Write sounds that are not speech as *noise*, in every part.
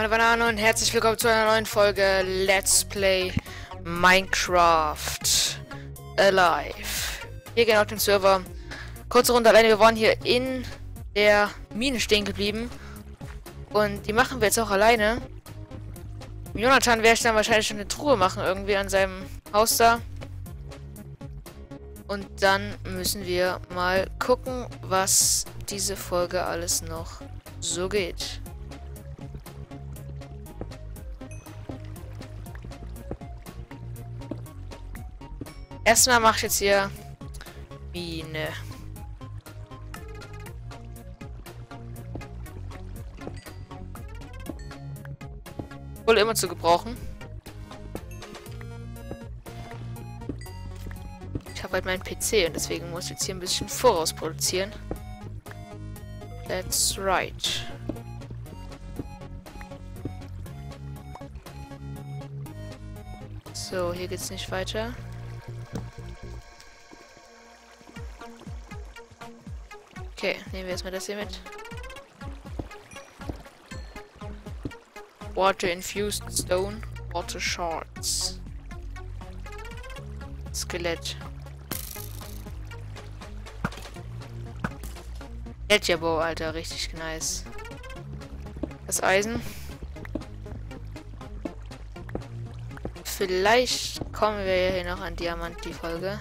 Meine Banane und herzlich willkommen zu einer neuen Folge Let's Play Minecraft Alive. Wir gehen auf den Server. Kurze Runde alleine, wir waren hier in der Mine stehen geblieben. Und die machen wir jetzt auch alleine. Jonathan werde ich dann wahrscheinlich schon eine Truhe machen, irgendwie an seinem Haus da. Und dann müssen wir mal gucken, was diese Folge alles noch so geht. Erstmal mache ich jetzt hier Mine. Wohl immer zu gebrauchen. Ich habe halt meinen PC und deswegen muss ich jetzt hier ein bisschen voraus produzieren. That's right. So, hier geht's nicht weiter. Okay, nehmen wir erstmal das hier mit. Water infused stone, water shards. Skelett. Bow, Alter, richtig nice. Das Eisen. Vielleicht kommen wir hier noch an Diamant, die Folge.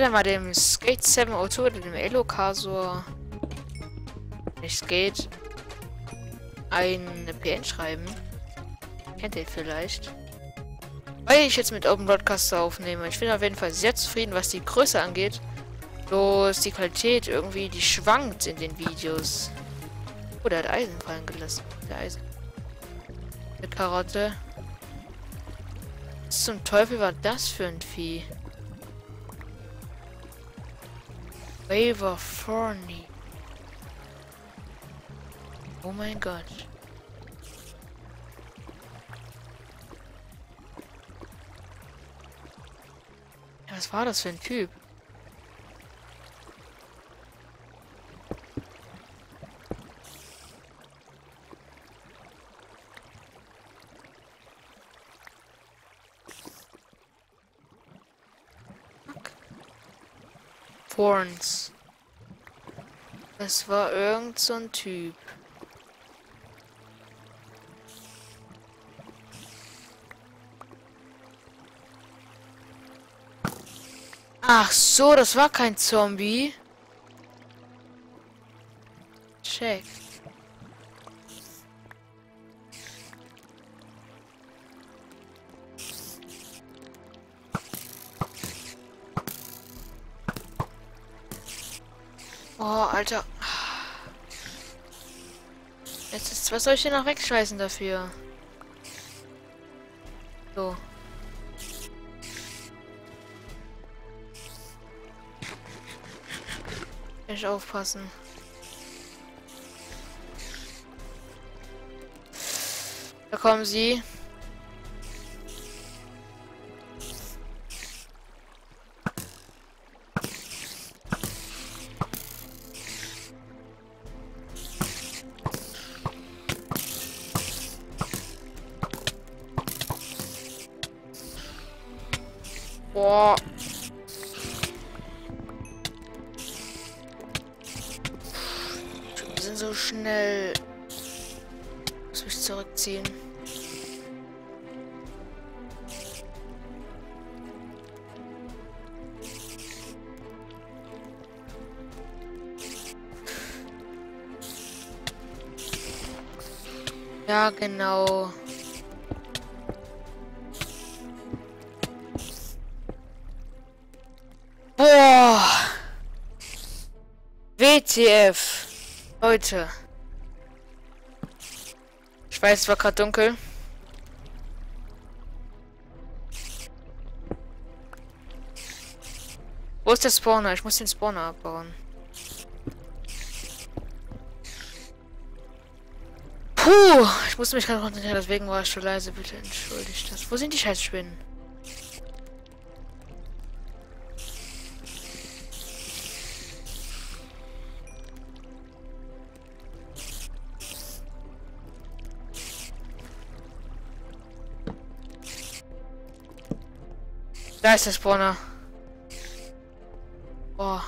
Werde mal dem Skate 702 oder dem Elokasor nicht Skate eine PN schreiben. Kennt ihr vielleicht? Weil ich jetzt mit Open Broadcaster aufnehme. Ich bin auf jeden Fall sehr zufrieden, was die Größe angeht. Bloß die Qualität irgendwie, die schwankt in den Videos. Oh, der hat Eisen fallen gelassen. Der Eisen. Eine Karotte. Was zum Teufel war das für ein Vieh? Wave of Thorny. Oh mein Gott. Was war das für ein Typ? Horns. Das war irgend so ein Typ. Ach so, das war kein Zombie. Check. Was soll ich denn noch wegschmeißen dafür? So. Ich aufpassen. Da kommen sie. Schnell. Muss mich zurückziehen. Ja, genau. WTF. Leute. Ich weiß, es war gerade dunkel. Wo ist der Spawner? Ich muss den Spawner abbauen. Puh, ich musste mich gerade konzentrieren, deswegen war ich so leise. Bitte entschuldigt das. Wo sind die scheiß? Da ist der Spawner. Boah.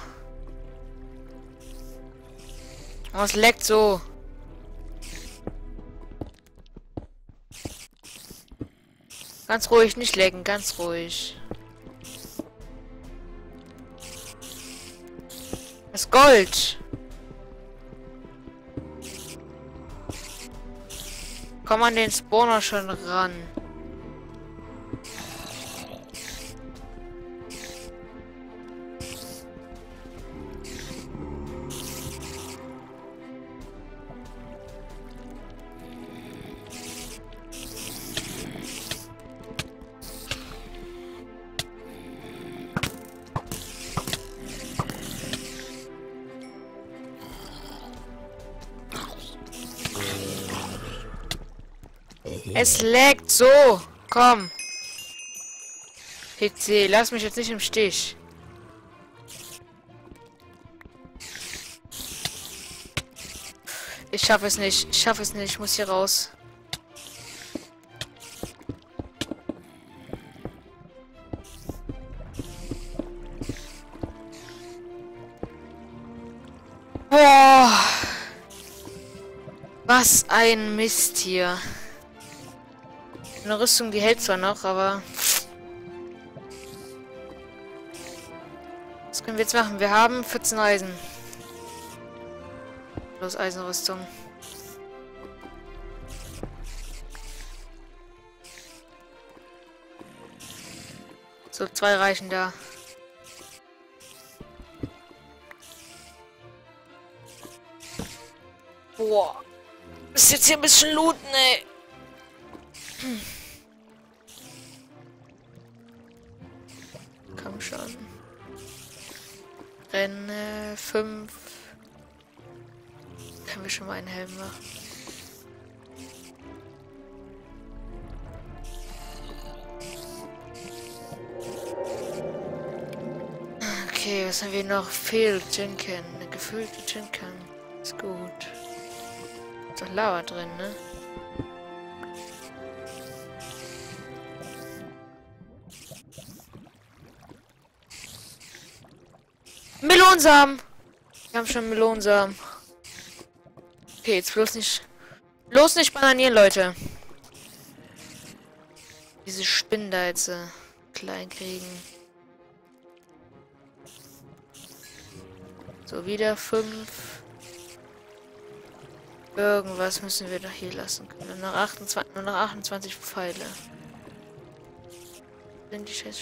Es leckt so. Ganz ruhig, nicht lecken, ganz ruhig. Das Gold. Komm an den Spawner schon ran. Es leckt so. Komm. PC, lass mich jetzt nicht im Stich. Ich schaffe es nicht. Ich schaffe es nicht. Ich muss hier raus. Boah. Was ein Mist hier. Eine Rüstung, die hält zwar noch, aber... Was können wir jetzt machen? Wir haben 14 Eisen. Plus Eisenrüstung. So, zwei reichen da. Boah. Ist jetzt hier ein bisschen looten, ey. Komm schon. Renne 5. Können wir schon mal einen Helm machen. Okay, was haben wir noch? Fehl Ginken. Eine gefüllte Ginken. Ist gut. Ist doch Lava drin, ne? Melonsamen. Wir haben schon Melonsamen. Okay, jetzt bloß nicht. Bloß nicht bananieren, Leute. Diese Spinnen da jetzt äh, klein kriegen. So, wieder fünf. Irgendwas müssen wir doch hier lassen können. Nur noch 28, nur noch 28 Pfeile. Sind die Scheiß.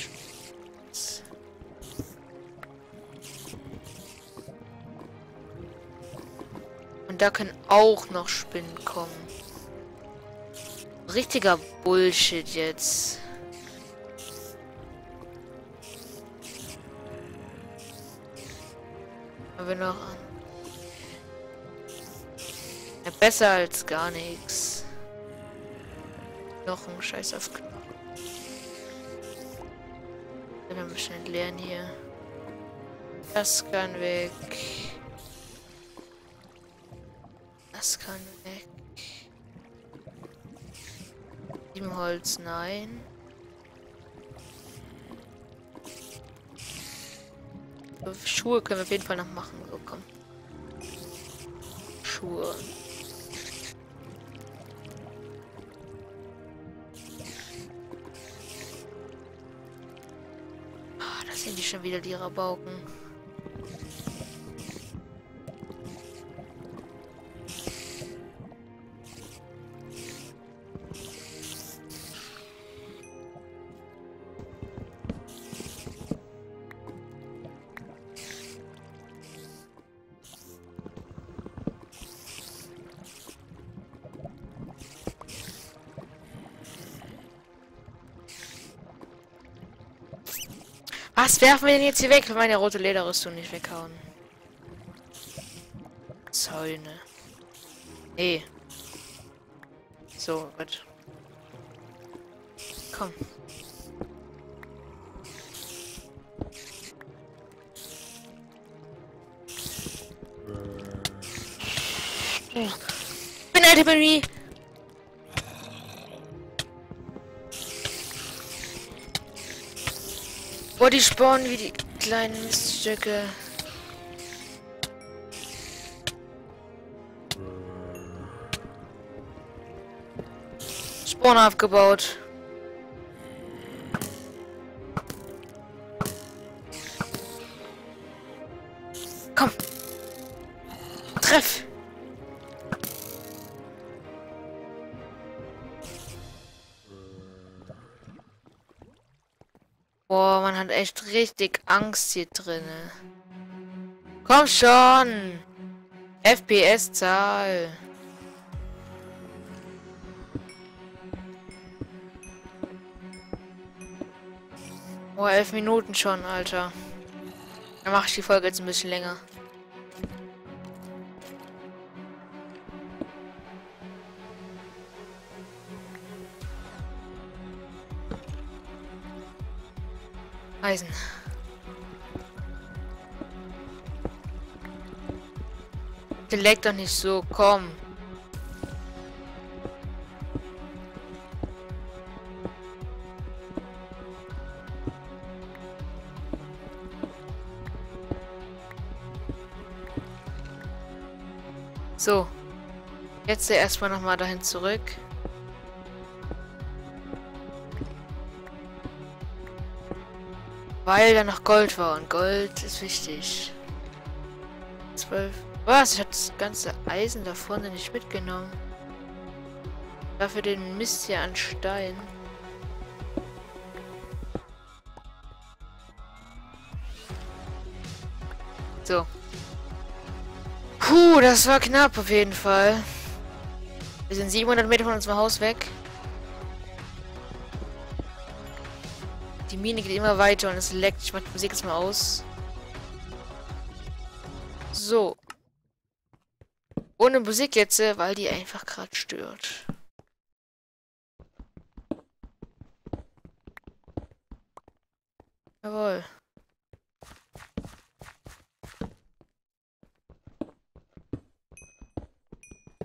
Und da können auch noch Spinnen kommen. Richtiger Bullshit jetzt. Haben wir noch an. Ja, besser als gar nichts. Noch ein Scheiß auf Knochen. Wir müssen schnell lernen hier. Das kann weg. Das kann weg. Holz, nein. Schuhe können wir auf jeden Fall noch machen. So, komm. Schuhe. Ah, da sind die schon wieder die Rabauken. Werfen wir denn jetzt hier weg, wenn meine rote Lederrüstung nicht weghauen? Zäune. Nee. So, mit. Komm. Bin halt Boah, die spawnen wie die kleinen Miststücke. Spawn aufgebaut. Richtig Angst hier drinne. Komm schon. FPS-Zahl. Oh, elf Minuten schon, Alter. Dann mache ich die Folge jetzt ein bisschen länger. Eisen. Der leckt doch nicht so, komm. So. Jetzt erstmal nochmal dahin zurück. Weil da noch Gold war und Gold ist wichtig. 12. Was? Ich habe das ganze Eisen da vorne nicht mitgenommen. Dafür den Mist hier an Stein. So. Puh, das war knapp auf jeden Fall. Wir sind 700 Meter von unserem Haus weg. Mine geht immer weiter und es leckt. Ich mach die Musik jetzt mal aus. So. Ohne Musik jetzt, äh, weil die einfach gerade stört. Jawohl.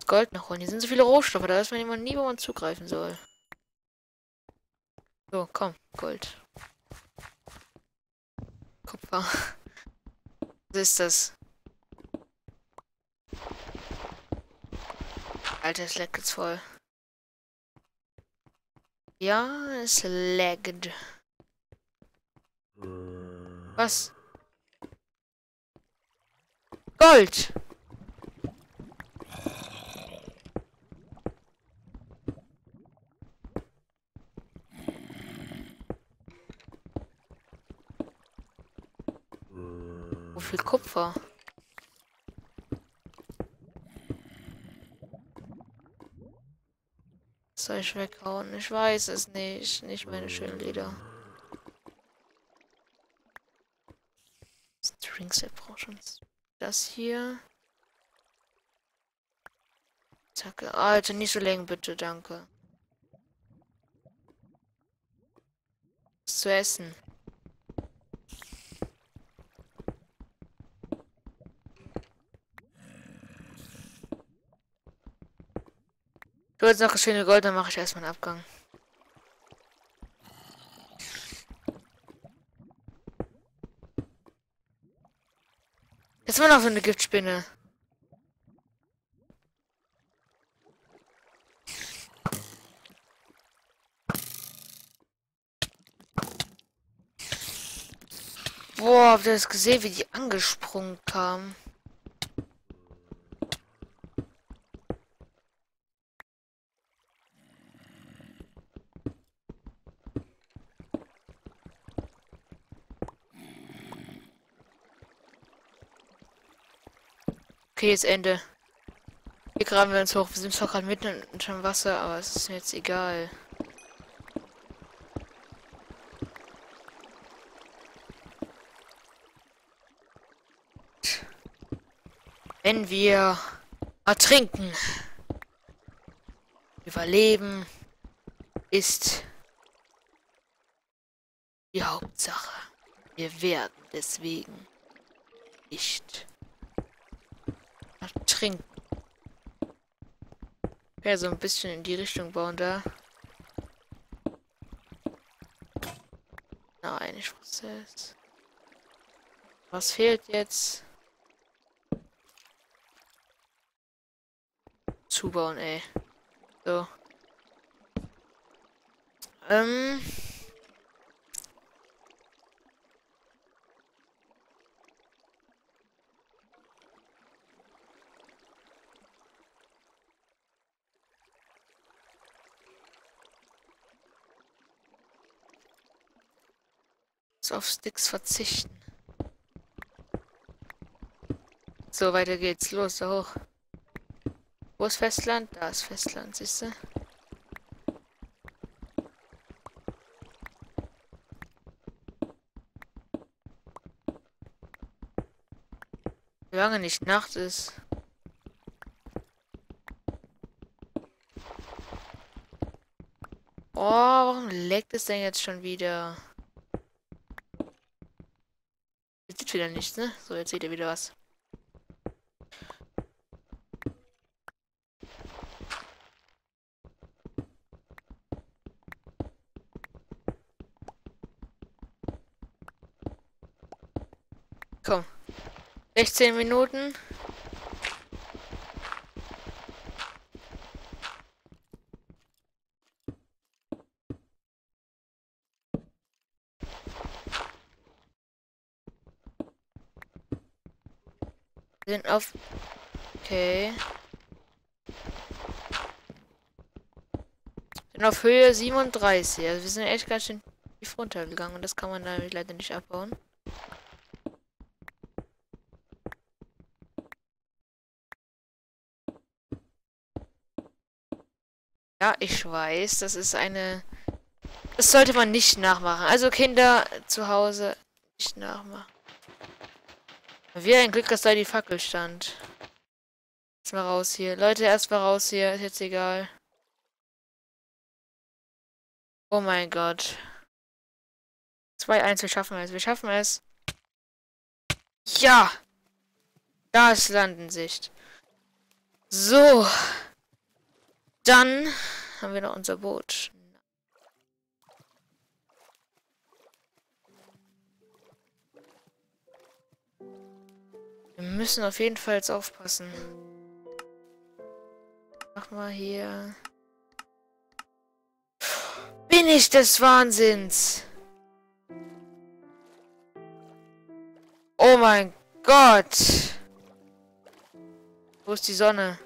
Gold noch holen. Hier sind so viele Rohstoffe, da weiß man immer nie, wo man zugreifen soll. So, komm, Gold. Kupfer. Was ist das? Alter, es leckt jetzt voll. Ja, es laggt. Was? Gold! Kupfer. Soll ich weghauen? Ich weiß es nicht. Nicht meine schönen Lieder. Braucht schon. Das hier. Zacke. Alter, nicht so längen bitte, danke. Was zu essen. Du hast noch schöne Gold, dann mache ich erstmal einen Abgang. Jetzt war noch so eine Giftspinne. Boah, habt ihr das gesehen, wie die angesprungen kam? Okay, jetzt Ende. Hier graben wir uns hoch. Wir sind zwar gerade mitten unter Wasser, aber es ist mir jetzt egal. Wenn wir ertrinken. Überleben ist die Hauptsache. Wir werden deswegen nicht trinken. Ja, so ein bisschen in die Richtung bauen da. Nein, ich wusste es. Was fehlt jetzt? Zubauen, ey. So. Ähm. Auf Sticks verzichten. So, weiter geht's. Los, da hoch. Wo ist Festland? Da ist Festland, siehst du? Lange nicht Nacht ist. Oh, warum leckt es denn jetzt schon wieder? Wieder nichts, ne? So, jetzt seht ihr wieder was. Komm. 16 Minuten. sind auf... Okay. Sind auf Höhe 37. Also wir sind echt ganz schön tief runtergegangen. Und das kann man da leider nicht abbauen. Ja, ich weiß, das ist eine... Das sollte man nicht nachmachen. Also Kinder zu Hause nicht nachmachen. Wie ein Glück, dass da die Fackel stand. Erstmal raus hier. Leute, erstmal raus hier. Ist jetzt egal. Oh mein Gott. 2-1, wir schaffen es. Wir schaffen es. Ja! Da ist Landensicht. So. Dann haben wir noch unser Boot. Wir müssen auf jeden Fall jetzt aufpassen. Mach mal hier. Bin ich des Wahnsinns? Oh mein Gott. Wo ist die Sonne?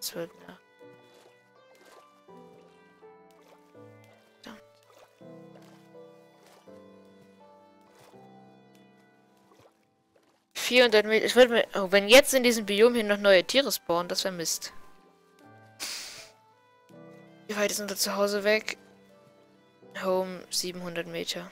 Es wird 400 Meter. Ich würde mir. Oh, wenn jetzt in diesem Biom hier noch neue Tiere spawnen, das wäre Mist. Wie weit ist unser Zuhause weg? Home 700 Meter.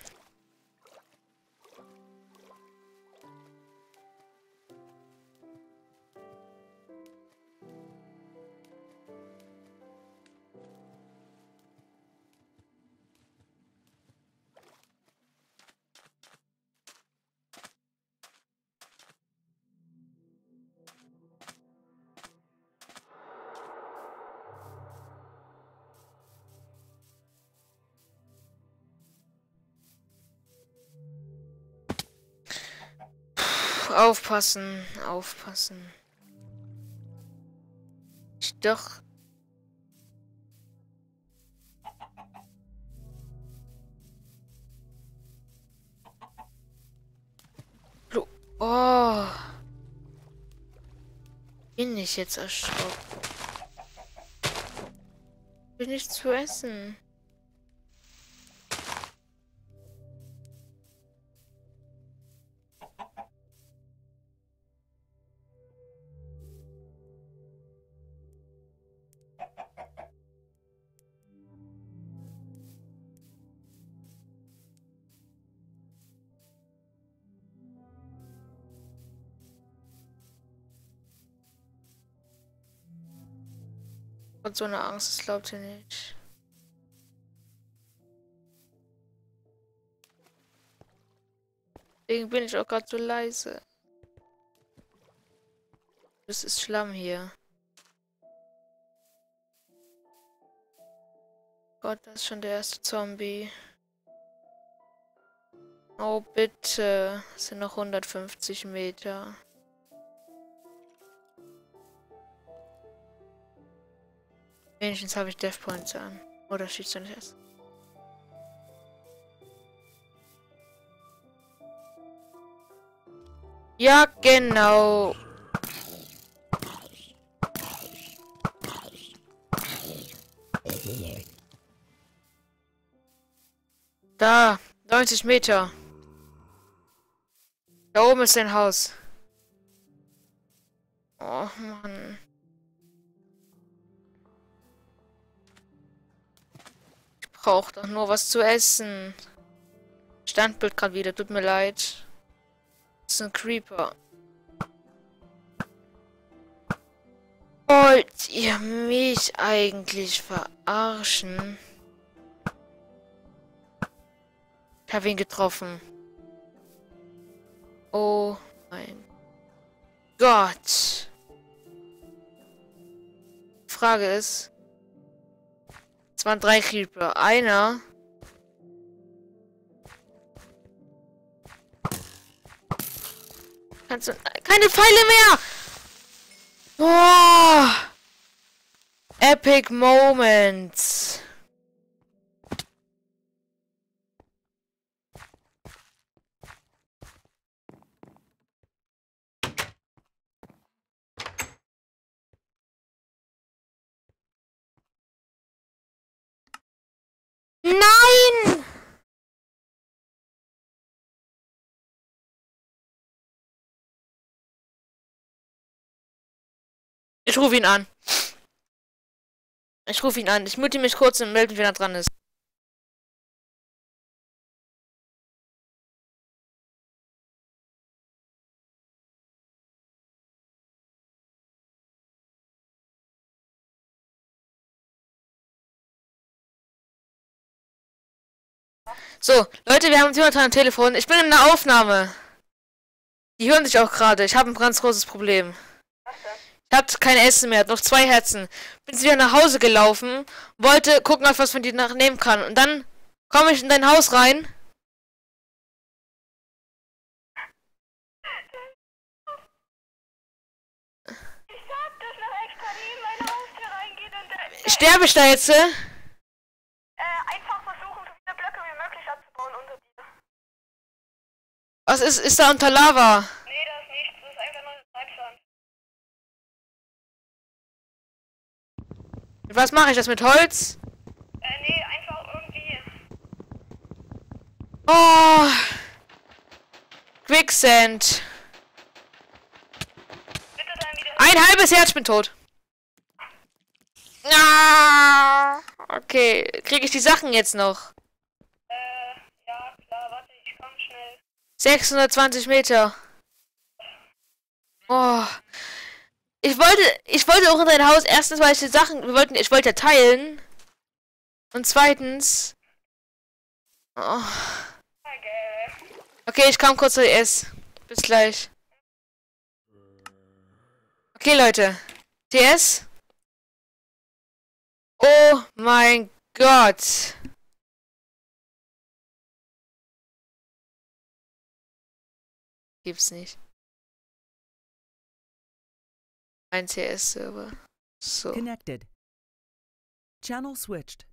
Aufpassen, aufpassen. Ich doch. Oh. Bin ich jetzt erschrocken? Bin ich zu essen? So eine Angst, das glaubt ihr nicht. Deswegen bin ich auch gerade so leise. Das ist Schlamm hier. Gott, das ist schon der erste Zombie. Oh, bitte. Das sind noch 150 Meter. Wenigstens habe ich Death Points an. Oder schießt er nicht erst? Ja, genau. Da, 90 Meter. Da oben ist ein Haus. Oh Mann. Brauche doch nur was zu essen. Standbild gerade wieder, tut mir leid. Das ist ein Creeper. Wollt ihr mich eigentlich verarschen? Ich habe ihn getroffen. Oh mein Gott. Frage ist. Waren drei Creeper. Einer. Kannst du. Keine Pfeile mehr! Boah! Epic Moments. Nein! Ich rufe ihn an. Ich rufe ihn an. Ich mute mich kurz und melde, wenn er dran ist. So, Leute, wir haben Jonathan am Telefon. Ich bin in der Aufnahme. Die hören sich auch gerade. Ich habe ein ganz großes Problem. Ich hatte kein Essen mehr, noch zwei Herzen. Bin wieder nach Hause gelaufen, wollte gucken, was von dir nehmen kann. Und dann komme ich in dein Haus rein. Sterbe ich da jetzt? Äh? Was ist, ist da unter Lava? Nee, da ist nichts. Das ist einfach nur Treibsand. Was mache ich das mit Holz? Äh, nee, einfach irgendwie. Oh. Quicksand. Ein halbes Herz, ich bin tot. Ah, okay, kriege ich die Sachen jetzt noch? 620 Meter. Oh. Ich wollte, ich wollte auch in dein Haus. Erstens, weil ich die Sachen, wir wollten, ich wollte teilen. Und zweitens. Oh. Okay, ich kam kurz zu ES. Bis gleich. Okay, Leute. TS? Oh mein Gott. Gibt's nicht. Ein CS-Server. So. Connected. Channel switched.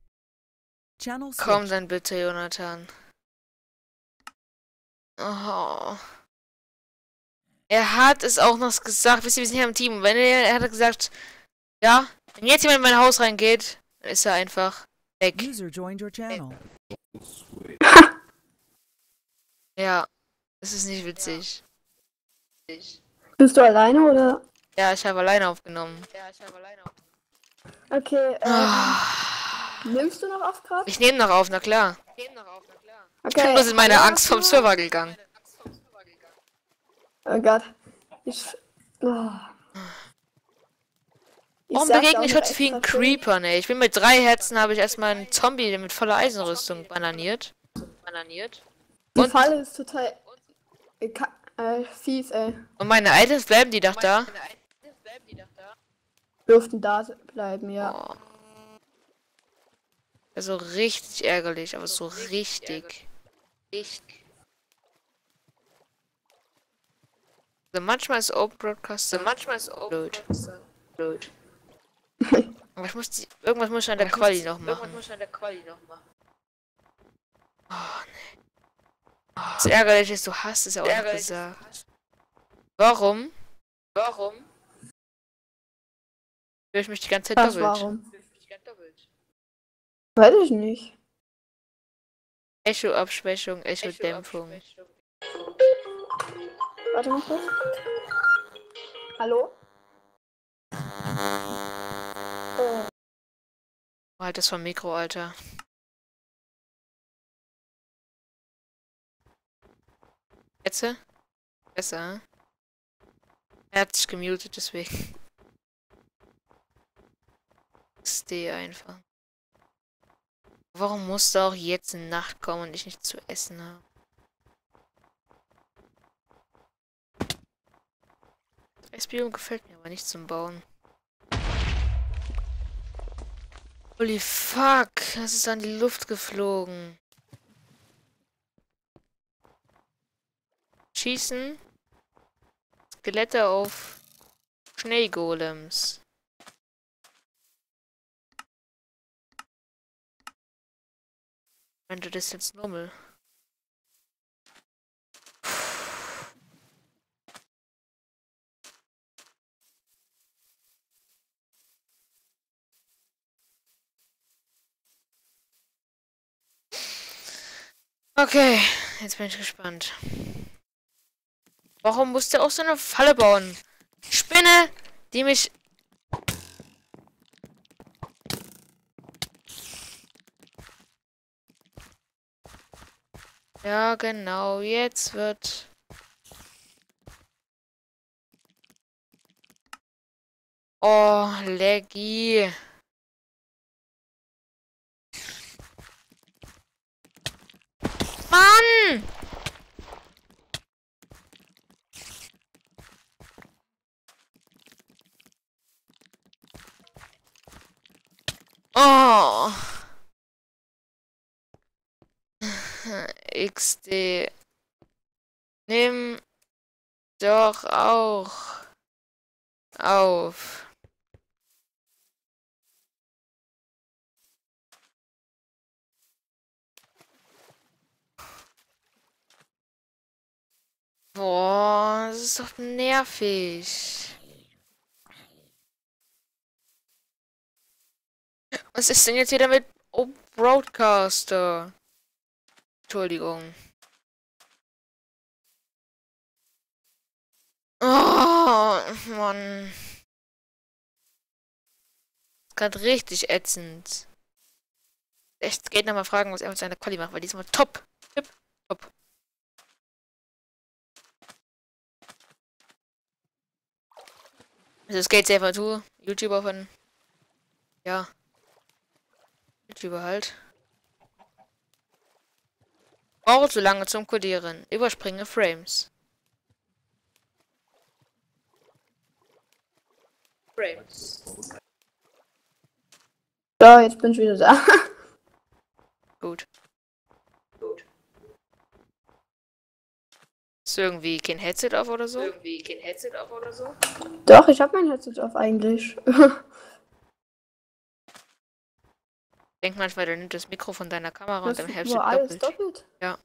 Channel switched. Komm dann bitte, Jonathan. Oh. Er hat es auch noch gesagt, wisst ihr, wir sind hier im Team. Wenn er, er hat gesagt, ja, wenn jetzt jemand in mein Haus reingeht, dann ist er einfach weg. User joined your channel. ja. Das ist nicht witzig. Ja. Bist du alleine oder? Ja, ich habe alleine aufgenommen. Ja, ich habe alleine aufgenommen. Okay, ähm, oh. Nimmst du noch auf gerade? Ich nehme noch auf, na klar. Ich nehme noch auf, na klar. Okay. Ich bin bloß in meine Angst vom Server gegangen. Oh Gott. Ich. Oh. Warum begegne ich heute so vielen Creepern, ey? Ich bin mit drei Herzen, habe ich erstmal einen Zombie mit voller Eisenrüstung bananiert. Bananiert. Die Falle ist total äh, fies, ey. Und meine Items bleiben die doch da? Dürften da bleiben, ja. Oh. Also richtig ärgerlich, aber so richtig. Richtig. Also manchmal ist Open Broadcaster, manchmal ist Open blöd. blöd. *laughs* aber ich muss die, irgendwas muss ich an der Quali noch machen. Irgendwas muss ich an der Quali noch machen. Oh, nee. Das ärgerlich ist, du hast es ja auch nicht gesagt. Warum? Warum? Höre ich mich die ganze Zeit Was, doppelt. warum? Weiß ich nicht. Echo-Abschwächung, Echo-Dämpfung. Warte mal kurz. Hallo? Oh. Halt das vom Mikro, Alter. Jetzt? Besser. Er hat sich gemutet, deswegen. XD einfach. Warum musste auch jetzt in Nacht kommen und ich nicht zu essen habe? Das Biom gefällt mir aber nicht zum Bauen. Holy fuck, das ist an die Luft geflogen. Schießen. Skelette auf Schneegolems. Du das jetzt normal. Okay, jetzt bin ich gespannt. Warum musste auch so eine Falle bauen? Spinne, die mich... Ja, genau. Jetzt wird... Oh, Leggy. Mann! Oh. XD. Nimm doch auch auf. Boah, das ist doch nervig. Was ist denn jetzt wieder mit oh, Broadcaster? Entschuldigung. Oh, Mann. gerade richtig ätzend. Echt, geht nochmal fragen, was er mit seiner Quali macht, weil die ist immer top. Tipp, top. Also Skate Saver 2, YouTuber von. Ja. YouTuber halt. Brauche zu lange zum Codieren. Überspringe Frames. Frames. So, jetzt bin ich wieder da. *laughs* Gut. Gut. Ist irgendwie kein Headset auf oder so? Irgendwie kein Headset auf oder so? Doch, ich habe mein Headset auf eigentlich. *laughs* Denk manchmal, du nimmst das Mikro von deiner Kamera das und dann hältst du doppelt. doppelt. Ja.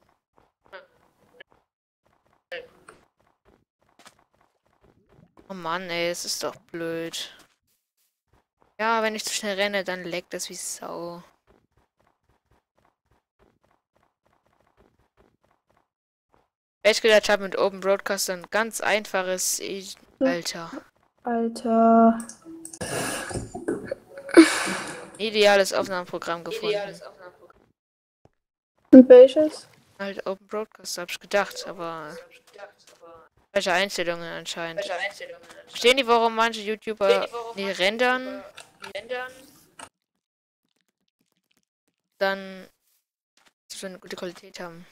Oh Mann, ey, es ist doch blöd. Ja, wenn ich zu schnell renne, dann leckt das wie Sau. Ich gedacht, ich habe mit Open Broadcaster ein ganz einfaches. Alter. Alter. Ideales Aufnahmeprogramm gefunden. Ideales Aufnahmeprogramm. Und welches? Halt Open Broadcast, hab ich gedacht, aber. Welche Einstellungen anscheinend. Welche Einstellungen anscheinend. Verstehen die, warum manche YouTuber die, warum die rendern? rendern? Dann so eine gute Qualität haben.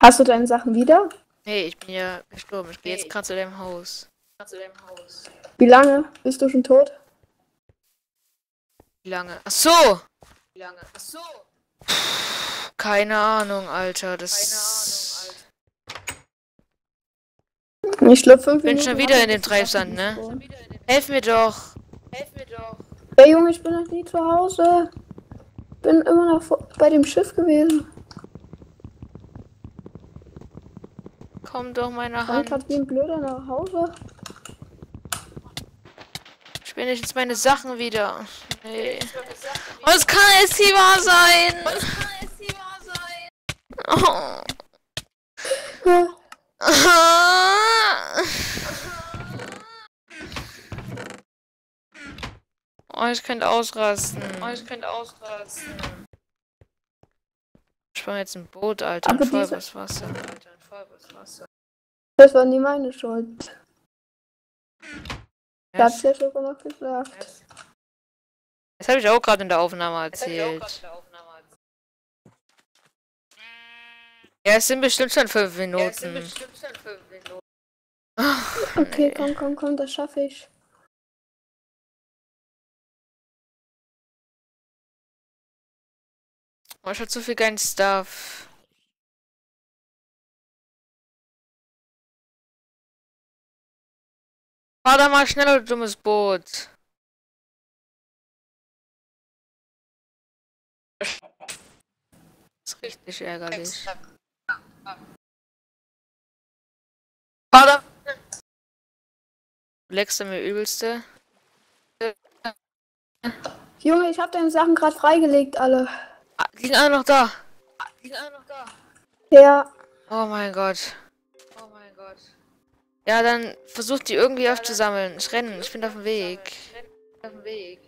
Hast du deine Sachen wieder? Nee, ich bin ja gestorben. Ich gehe jetzt gerade zu deinem Haus. Wie lange? Bist du schon tot? Wie lange? Ach so! Wie lange? Ach so! Keine Ahnung, Alter. Das. Keine Ahnung, Alter. Ich schlüpfe fünf Bin schon wieder in dem Treibsand, ne? Helf mir doch! Helf mir doch! Hey Junge, ich bin noch nie zu Hause. Bin immer noch bei dem Schiff gewesen. Komm doch meine Hand. Ich wie ein Blöder nach Hause. Ich bin jetzt meine Sachen wieder. Nee. Was kann es hier wahr sein? Was kann es hier wahr sein? Oh. Oh, ich könnte ausrasten. Oh, ich könnte ausrasten. Ich war jetzt ein Boot, Alter. Aber voll Wasser, Alter. Das war nie meine Schuld. Ich hab's ja schon mal gesagt. Das habe ich auch gerade in der Aufnahme erzählt. Ja, es sind bestimmt schon fünf Minuten. Ja, schon fünf Minuten. Ach, okay, nee. komm, komm, komm, das schaffe ich. Oh, ich hab zu viel geilen Stuff. Fahr da mal schneller, du dummes Boot. Das ist richtig ärgerlich. Fahr da. Du leckst mir übelste. Junge, ich hab deine Sachen gerade freigelegt, alle. Ah, liegen alle noch da. liegen alle noch da. Ja. Oh mein Gott. Ja, dann versucht die irgendwie aufzusammeln. Ich renne, ich bin auf dem Weg. Auf dem Weg.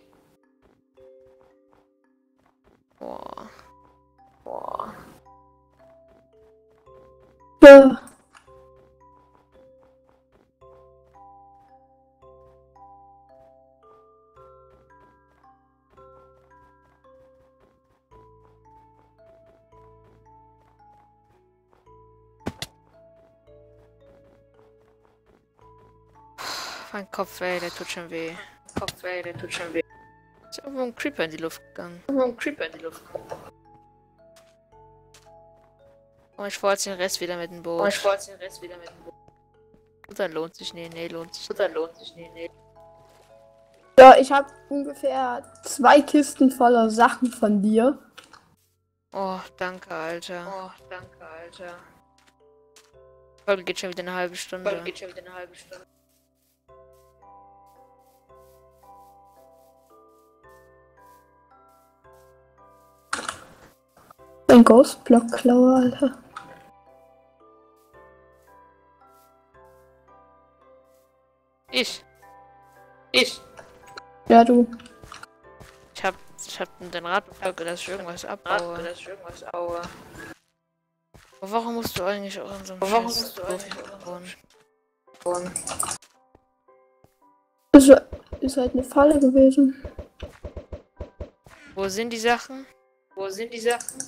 Boah. Boah. Ja. Mein Kopf, ey, der tut schon weh. Kopf, ey, der tut schon weh. Ist irgendwo ein Creeper in die Luft gegangen. Irgendwo ein Creeper in die Luft gegangen. Oh, ich fahr jetzt den Rest wieder mit dem Boot. Oh, ich fahr jetzt den Rest wieder mit dem Boot. Und dann lohnt sich, nee, nee, lohnt sich. Und dann lohnt sich, nee, nee. Ja, ich habe ungefähr zwei Kisten voller Sachen von dir. Oh, danke, Alter. Oh, danke, Alter. Folge geht schon wieder eine halbe Stunde. Folge geht schon wieder eine halbe Stunde. Ein Ghost-Block-Klauer, Alter. Ich. Ich. Ja, du. Ich hab, ich hab den Radblock, dass ich irgendwas abbaue. dass ich irgendwas abbaue. Aber warum musst du eigentlich auch in so einem Warum musst du eigentlich wohnen? Das ist halt eine Falle gewesen. Wo sind die Sachen? Wo sind die Sachen?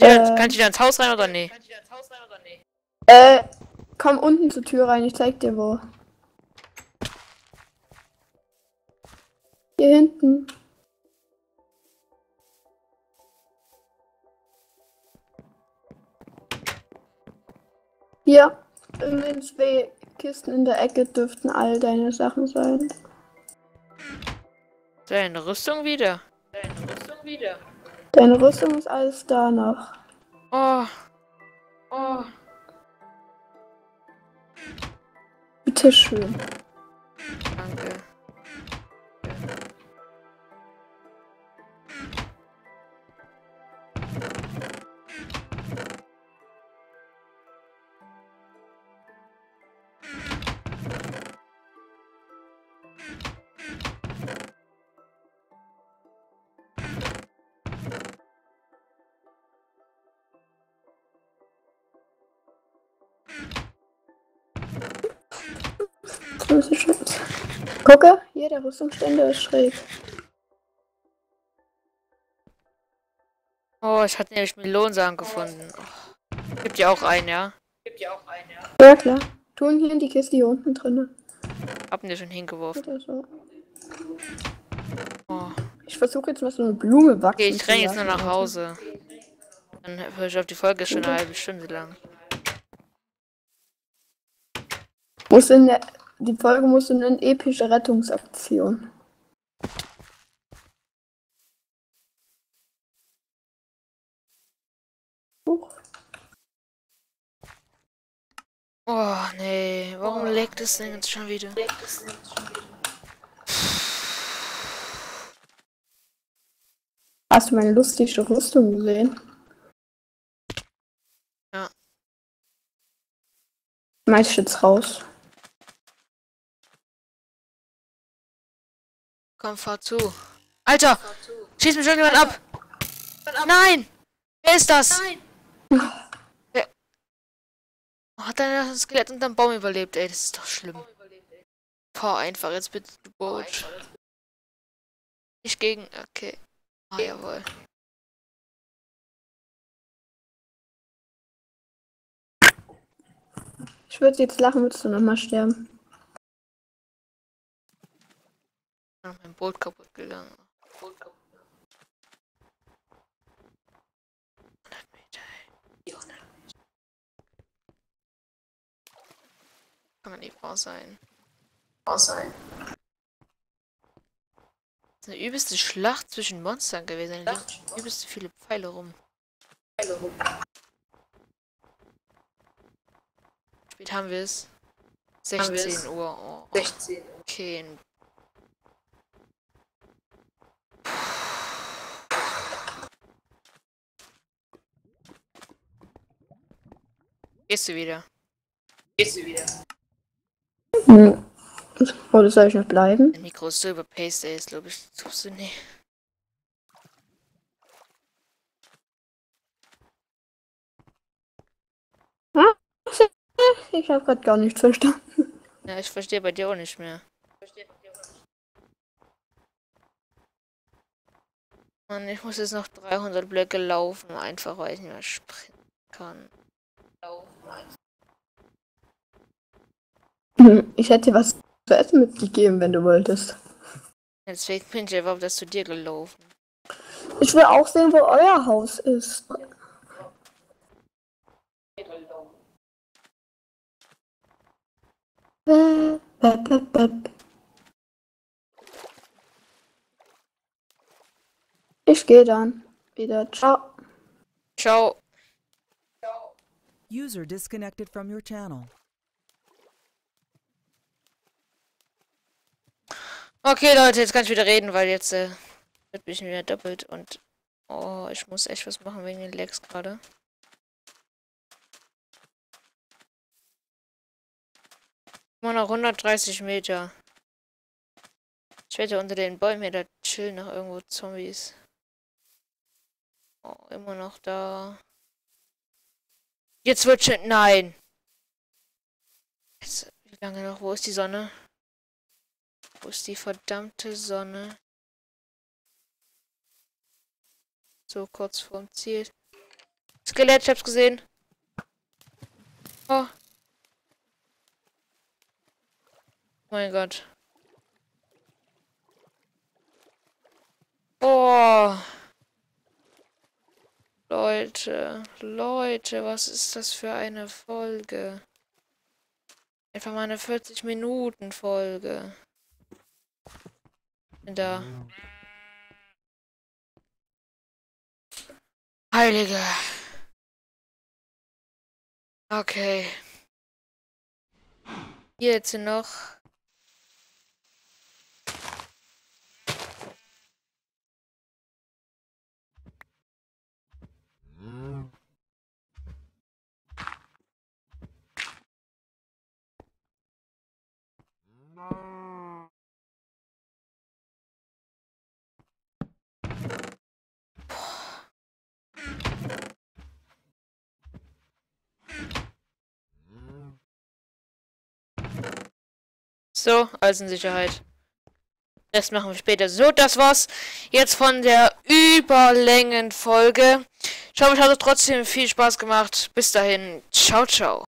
Äh, kann ich da ins Haus rein oder nee? Kann ich da ins Haus rein oder nee? Äh, komm unten zur Tür rein, ich zeig dir wo. Hier hinten. Hier, in den zwei Kisten in der Ecke dürften all deine Sachen sein. Deine Rüstung wieder. Deine Rüstung wieder. Deine Rüstung ist alles da noch. Oh. Oh. Bitteschön. Danke. Gucke, hier, der Rüstungsständer ist schräg. Oh, ich hatte nämlich Melonsamen gefunden. Oh. Gibt ja auch einen, ja? Ja, klar. Tun hier in die Kiste hier unten drin. Hab mir schon hingeworfen. Oder so. Oh. Ich versuche jetzt mal so eine Blume wachsen. Okay, ich renne jetzt nur nach Hause. Dann höre ich auf die Folge ist schon eine halbe Stunde lang. Muss in der, die Folge muss in eine epische Rettungsaktion. Huch. Oh, nee. Warum leckt das Ding jetzt schon wieder? Hast du meine lustige Rüstung gesehen? Ja. Meist jetzt raus. Komm, fahr zu. Alter! Schieß mich schon jemand ab! Nein! Wer ist das? Wer? Oh, hat dein Skelett unterm Baum überlebt, ey, das ist doch schlimm. Fahr einfach jetzt bitte, du Boot. Ich gegen. Okay. Ah, jawohl. Ich würde jetzt lachen, würdest du nochmal sterben. Ah, Mein Boot kaputt gegangen. Boot kaputt. 100 Meter, ey. Kann man nicht wahr sein. Wahr sein. Das ist eine übelste Schlacht zwischen Monstern gewesen. Da liegen übelst viele Pfeile rum. Spät haben wir es. 16 Uhr. Oh, oh. 16. Okay. ein- Gehst du wieder? Gehst du wieder? Hm. Oder soll ich noch bleiben? Dein Mikro ist so überpaced, ey, ist glaube ich, das tust du nicht. Ich habe gerade gar nichts verstanden. Ja, ich verstehe bei dir auch nicht mehr. Mann, ich muss jetzt noch 300 Blöcke laufen, einfach weil ich nicht mehr sprinten kann. Ich hätte dir was zu essen mitgegeben, wenn du wolltest. Deswegen bin ich überhaupt erst zu dir gelaufen. Ich will auch sehen, wo euer Haus ist. Bäh, bäh, bäh, Ich gehe dann wieder. Ciao. Ciao. User disconnected from your channel. Okay, Leute, jetzt kann ich wieder reden, weil jetzt äh, wird mich wieder doppelt und oh, ich muss echt was machen wegen den Lags gerade. Immer noch 130 Meter. Ich werde unter den Bäumen hier da chillen noch irgendwo Zombies. Oh, immer noch da. Jetzt wird schon. Nein! Jetzt, wie lange noch? Wo ist die Sonne? Wo ist die verdammte Sonne? So kurz vorm Ziel. Skelett, ich hab's gesehen. Oh. Mein Gott. Oh. Leute, Leute, was ist das für eine Folge? Einfach mal eine 40 Minuten Folge. Bin da. Heilige. Okay. Hier jetzt noch. So, alles in Sicherheit. Das machen wir später. So, das war's jetzt von der Überlängen-Folge. Ich hoffe, es hat trotzdem viel Spaß gemacht. Bis dahin, ciao, ciao.